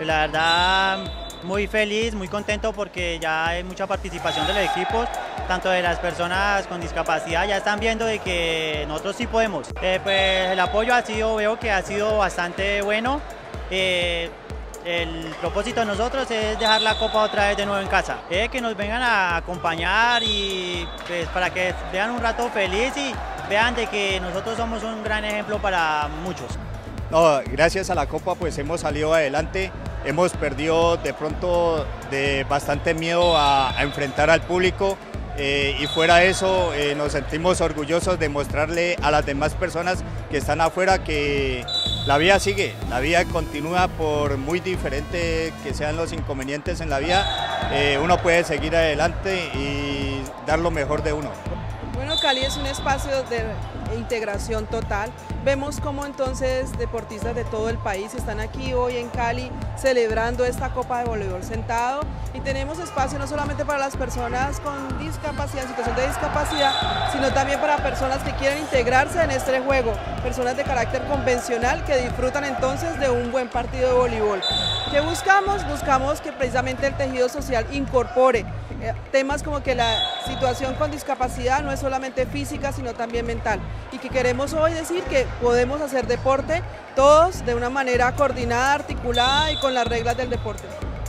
Pues la verdad, muy feliz, muy contento porque ya hay mucha participación de los equipos, tanto de las personas con discapacidad, ya están viendo de que nosotros sí podemos. Eh, pues el apoyo ha sido, veo que ha sido bastante bueno. Eh, el propósito de nosotros es dejar la copa otra vez de nuevo en casa. Eh, que nos vengan a acompañar y pues, para que vean un rato feliz y vean de que nosotros somos un gran ejemplo para muchos. No, gracias a la copa pues hemos salido adelante, hemos perdido de pronto de bastante miedo a, enfrentar al público eh, y fuera de eso eh, nos sentimos orgullosos de mostrarle a las demás personas que están afuera que la vida sigue, la vida continúa por muy diferente que sean los inconvenientes en la vida, eh, uno puede seguir adelante y dar lo mejor de uno. Cali es un espacio de integración total. Vemos cómo entonces deportistas de todo el país están aquí hoy en Cali celebrando esta Copa de Voleibol sentado y tenemos espacio no solamente para las personas con discapacidad, situación de discapacidad, sino también para personas que quieren integrarse en este juego, personas de carácter convencional que disfrutan entonces de un buen partido de voleibol. ¿Qué buscamos? Buscamos que precisamente el tejido social incorpore temas como que la situación con discapacidad no es solamente física, sino también mental. Y que queremos hoy decir que podemos hacer deporte todos de una manera coordinada, articulada y con las reglas del deporte.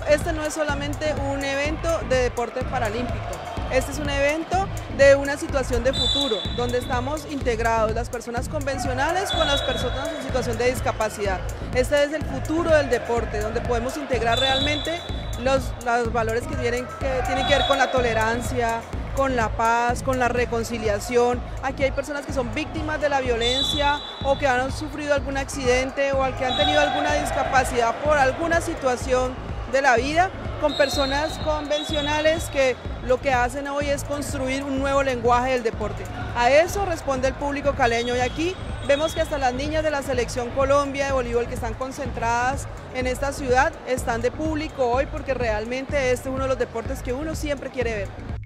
Este no es solamente un evento de deporte paralímpico, este es un evento de una situación de futuro, donde estamos integrados las personas convencionales con las personas en situación de discapacidad. Este es el futuro del deporte, donde podemos integrar realmente los, valores que tienen, que tienen que ver con la tolerancia, con la paz, con la reconciliación. Aquí hay personas que son víctimas de la violencia o que han sufrido algún accidente o que han tenido alguna discapacidad por alguna situación de la vida, con personas convencionales que lo que hacen hoy es construir un nuevo lenguaje del deporte. A eso responde el público caleño y aquí vemos que hasta las niñas de la selección Colombia de voleibol que están concentradas en esta ciudad están de público hoy porque realmente este es uno de los deportes que uno siempre quiere ver.